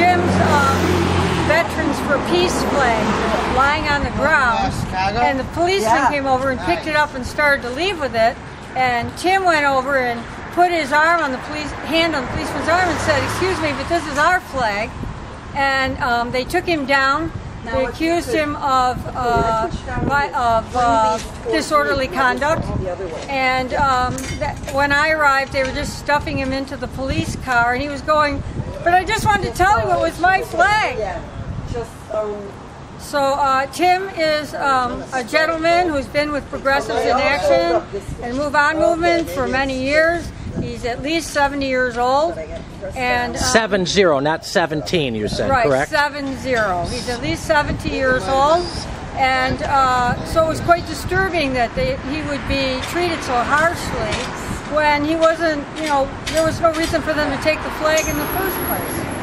Jim's um, Veterans for Peace flag lying on the ground, and the policeman Yeah. came over and picked it up and started to leave with it. And Tim went over and put his arm on the police hand on the policeman's arm and said, "Excuse me, but this is our flag." And um, they took him down. Now They accused him of uh, vi- of uh, disorderly conduct. The other way. And um, that, when I arrived, they were just stuffing him into the police car, and he was going, "But I just wanted to tell you it was my flag." Yeah, just, um, So uh, Tim is um, a gentleman who's been with Progressives in Action and Move On movement for many years. He's at least 70 years old, and um, Seven zero, not seventeen. You said right, correct. seven zero. He's at least 70 years old, and uh, so it was quite disturbing that they, he would be treated so harshly when he wasn't. You know, there was no reason for them to take the flag in the first place.